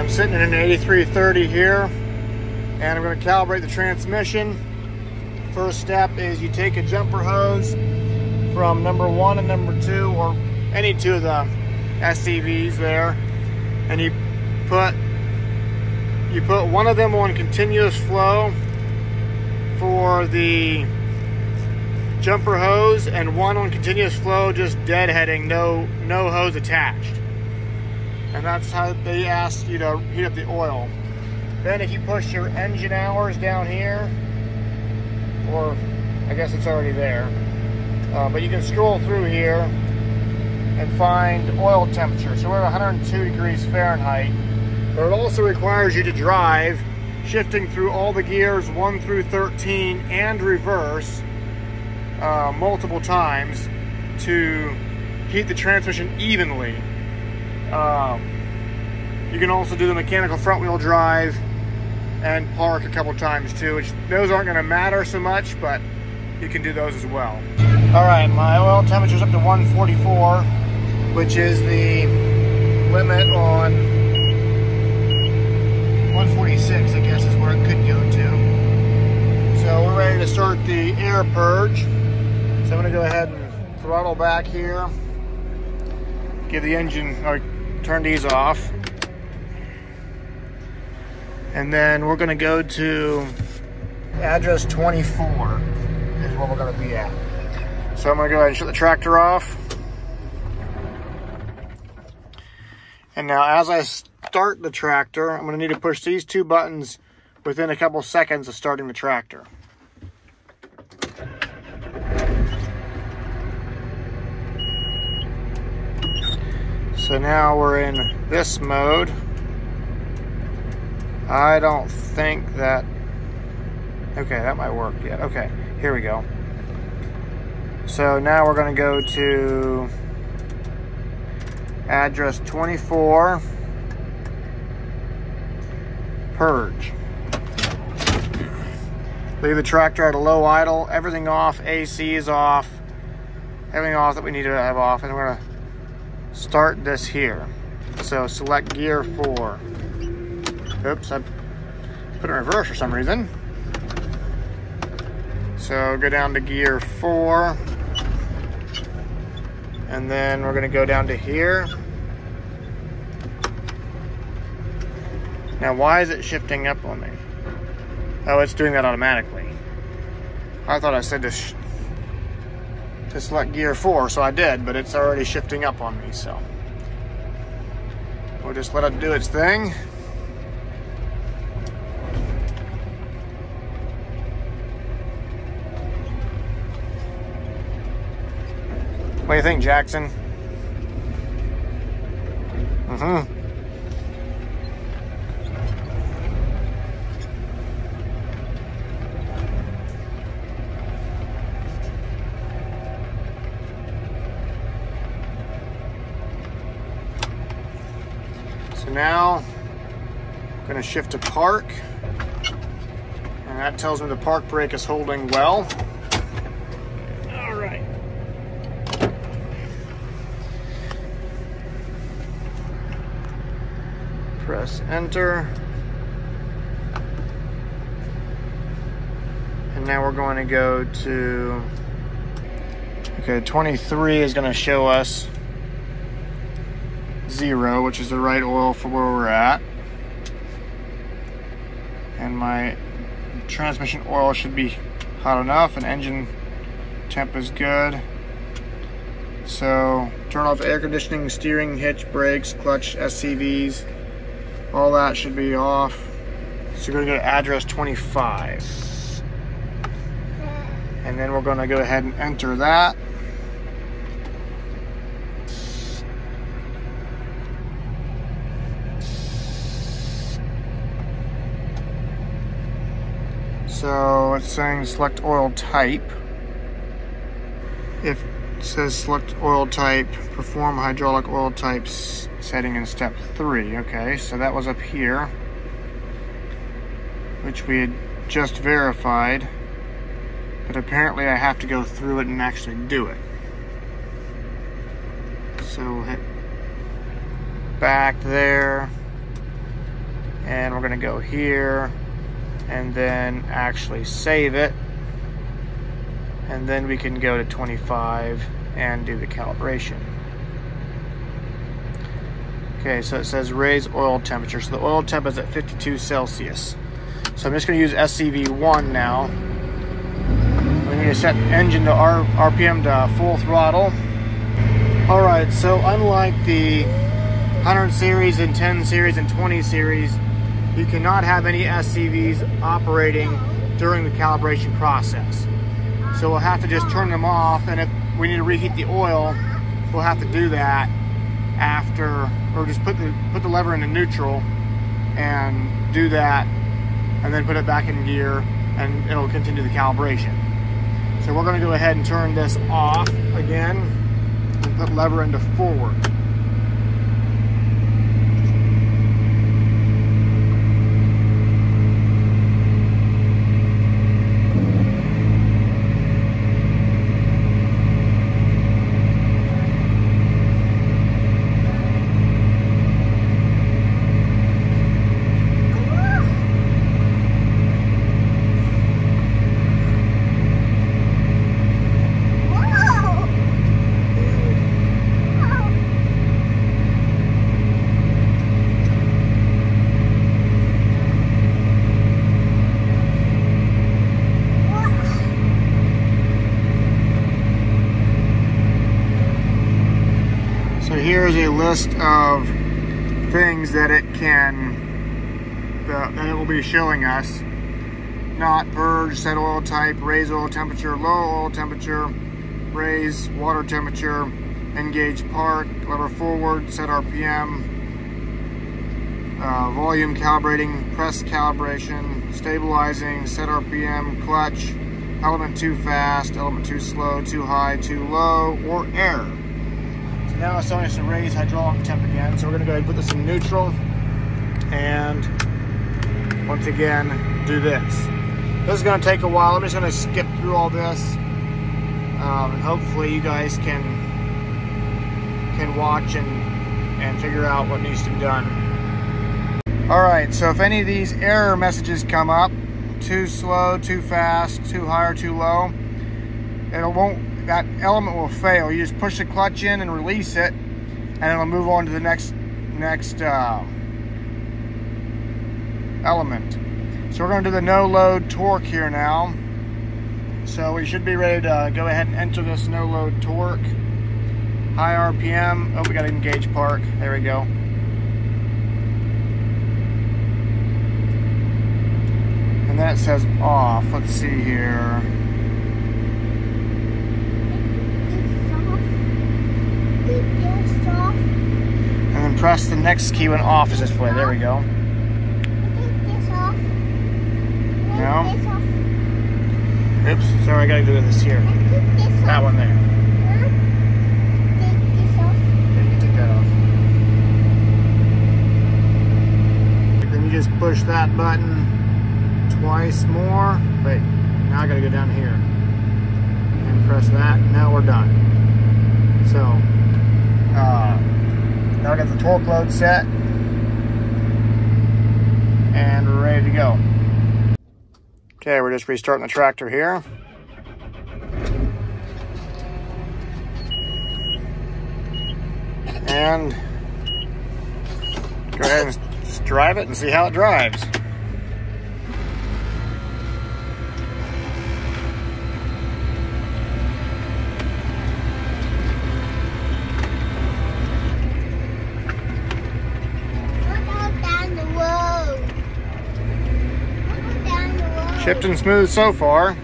I'm sitting in an 8330 here and I'm going to calibrate the transmission. First step is you take a jumper hose from number one and number two or any two of the SCVs there and you put you put one of them on continuous flow for the jumper hose and one on continuous flow just deadheading no no hose attached and that's how they ask you to heat up the oil then if you push your engine hours down here or I guess it's already there uh, but you can scroll through here and find oil temperature so we're at 102 degrees Fahrenheit but it also requires you to drive shifting through all the gears 1 through 13 and reverse uh, multiple times to heat the transmission evenly. Um, you can also do the mechanical front wheel drive and park a couple times too, which those aren't going to matter so much, but you can do those as well. All right, my oil temperature's up to 144, which is the limit on 146, I guess, is where it could go to. So we're ready to start the air purge. So I'm gonna go ahead and throttle back here. Give the engine, or turn these off. And then we're gonna go to address 24 is where we're gonna be at. So I'm gonna go ahead and shut the tractor off. And now as I start the tractor, I'm to need to push these two buttons within a couple seconds of starting the tractor. So now we're in this mode. I don't think that... Okay, that might work. Yeah, okay. Here we go. So now we're going to go to address 24 purge. Leave the tractor at a low idle, everything off, AC is off, everything off that we need to have off, and we're gonna start this here. So select gear four. Oops, I put it in reverse for some reason. So go down to gear four, and then we're gonna go down to here. Now, why is it shifting up on me? Oh, it's doing that automatically. I thought I said to, to select gear four, so I did, but it's already shifting up on me, so. We'll just let it do its thing. What do you think, Jackson? Mm-hmm. Now I'm going to shift to park. And that tells me the park brake is holding well. All right. Press enter. And now we're going to go to, okay, 23 is going to show us zero, which is the right oil for where we're at. And my transmission oil should be hot enough and engine temp is good. So turn off air conditioning, steering, hitch, brakes, clutch, SCVs. All that should be off. So we're gonna go to address 25. And then we're gonna go ahead and enter that. So it's saying select oil type. If it says select oil type, perform hydraulic oil types setting in step three. Okay, so that was up here, which we had just verified. But apparently I have to go through it and actually do it. So hit back there. And we're gonna go here and then actually save it. And then we can go to 25 and do the calibration. Okay, so it says raise oil temperature. So the oil temp is at 52 Celsius. So I'm just gonna use SCV1 now. We need to set engine to R RPM to full throttle. All right, so unlike the 100 series and 10 series and 20 series, you cannot have any SCVs operating during the calibration process. So we'll have to just turn them off and if we need to reheat the oil, we'll have to do that after, or just put the, put the lever into neutral and do that and then put it back in gear and it'll continue the calibration. So we're gonna go ahead and turn this off again and put lever into forward. Here's a list of things that it can, that it will be showing us. Not purge, set oil type, raise oil temperature, low oil temperature, raise water temperature, engage park, lever forward, set RPM, uh, volume calibrating, press calibration, stabilizing, set RPM, clutch, element too fast, element too slow, too high, too low, or error. Now it's telling us to raise hydraulic temp again. So we're gonna go ahead and put this in neutral and once again, do this. This is gonna take a while. I'm just gonna skip through all this. Um, and hopefully you guys can can watch and, and figure out what needs to be done. All right, so if any of these error messages come up, too slow, too fast, too high or too low, it won't that element will fail. You just push the clutch in and release it, and it'll move on to the next next uh, element. So we're going to do the no load torque here now. So we should be ready to go ahead and enter this no load torque. High RPM. Oh, we got engage park. There we go. And then it says off. Let's see here. And then press the next key when off is this way. There we go. No. Oops, sorry, I gotta do this here. That one there. Then you just push that button twice more. Wait, now I gotta go down here. And press that, now we're done. So, uh, now I got the torque load set and we're ready to go. Okay, we're just restarting the tractor here. And go ahead and just drive it and see how it drives. Chipped and smooth so far.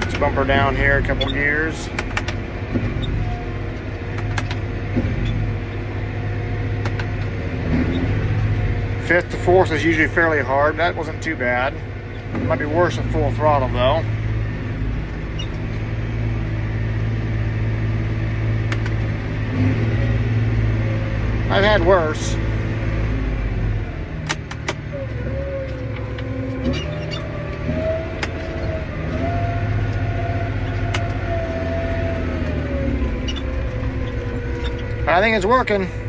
Let's bump her down here a couple gears. Fifth to fourth is usually fairly hard. That wasn't too bad. Might be worse at full throttle though. I've had worse. I think it's working.